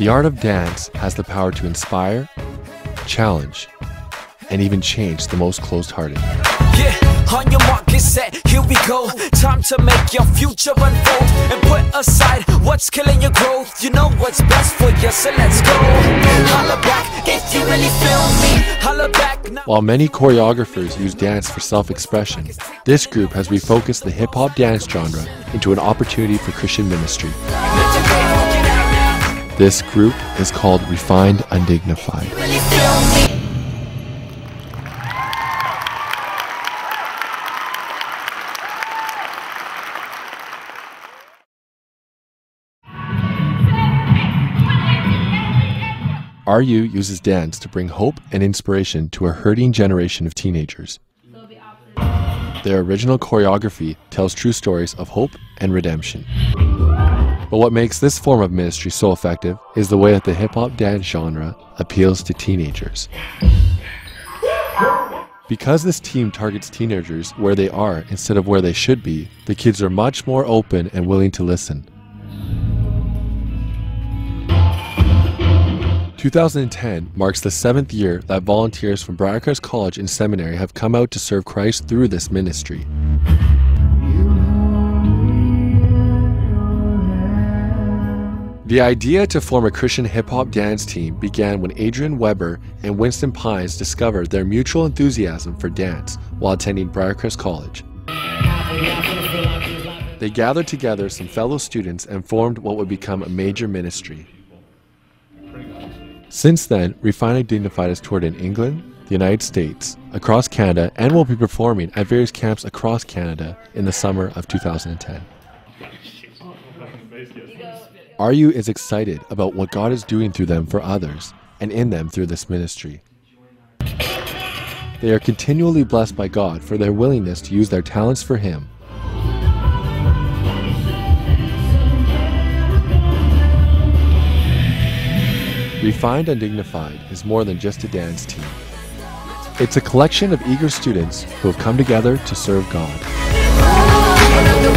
The art of dance has the power to inspire, challenge, and even change the most closed hearted. Yeah, on your mark, get set, here we go. Time to make your future unfold and put aside what's killing your growth. You know what's best for you, so let's go. Holla back if you really feel me. Holla back now. While many choreographers use dance for self expression, this group has refocused the hip hop dance genre into an opportunity for Christian ministry. This group is called Refined Undignified. RU uses dance to bring hope and inspiration to a hurting generation of teenagers. Their original choreography tells true stories of hope and redemption. But what makes this form of ministry so effective is the way that the hip hop dance genre appeals to teenagers. Because this team targets teenagers where they are instead of where they should be, the kids are much more open and willing to listen. 2010 marks the seventh year that volunteers from Briercrest College and Seminary have come out to serve Christ through this ministry. The idea to form a Christian hip hop dance team began when Adrian Weber and Winston Pines discovered their mutual enthusiasm for dance while attending Briercrest College. They gathered together some fellow students and formed what would become a major ministry. Since then, Refined Undignified has toured in England, the United States, across Canada, and will be performing at various camps across Canada in the summer of 2010. RU is excited about what God is doing through them for others and in them through this ministry. They are continually blessed by God for their willingness to use their talents for Him. Refined Undignified is more than just a dance team. It's a collection of eager students who have come together to serve God.